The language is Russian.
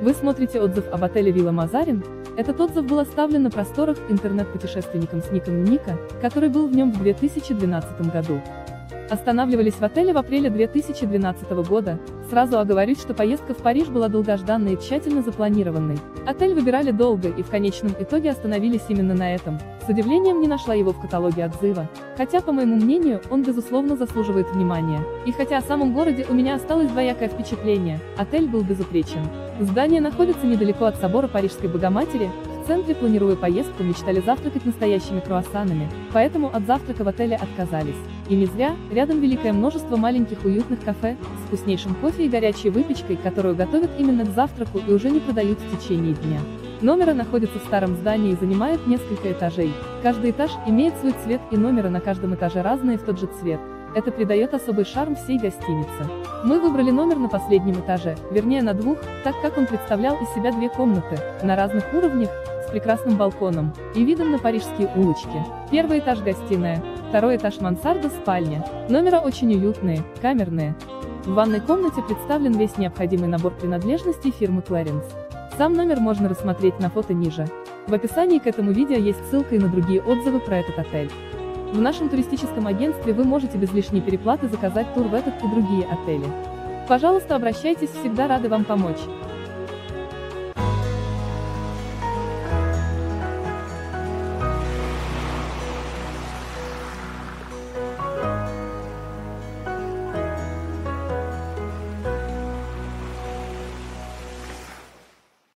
Вы смотрите отзыв об отеле Вилла Мазарин? Этот отзыв был оставлен на просторах интернет-путешественником с ником Ника, который был в нем в 2012 году. Останавливались в отеле в апреле 2012 года, сразу оговорюсь, что поездка в Париж была долгожданной и тщательно запланированной. Отель выбирали долго и в конечном итоге остановились именно на этом. С удивлением не нашла его в каталоге отзыва, хотя, по моему мнению, он безусловно заслуживает внимания. И хотя о самом городе у меня осталось двоякое впечатление, отель был безупречен. Здание находится недалеко от собора Парижской Богоматери, в центре, планируя поездку, мечтали завтракать настоящими круассанами, поэтому от завтрака в отеле отказались. И не зря, рядом великое множество маленьких уютных кафе, с вкуснейшим кофе и горячей выпечкой, которую готовят именно к завтраку и уже не продают в течение дня. Номера находятся в старом здании и занимают несколько этажей. Каждый этаж имеет свой цвет и номера на каждом этаже разные в тот же цвет. Это придает особый шарм всей гостинице. Мы выбрали номер на последнем этаже, вернее на двух, так как он представлял из себя две комнаты, на разных уровнях, с прекрасным балконом и видом на парижские улочки. Первый этаж гостиная, второй этаж мансарда спальня. Номера очень уютные, камерные. В ванной комнате представлен весь необходимый набор принадлежностей фирмы Clarins. Сам номер можно рассмотреть на фото ниже. В описании к этому видео есть ссылка и на другие отзывы про этот отель. В нашем туристическом агентстве вы можете без лишней переплаты заказать тур в этот и другие отели. Пожалуйста, обращайтесь, всегда рады вам помочь.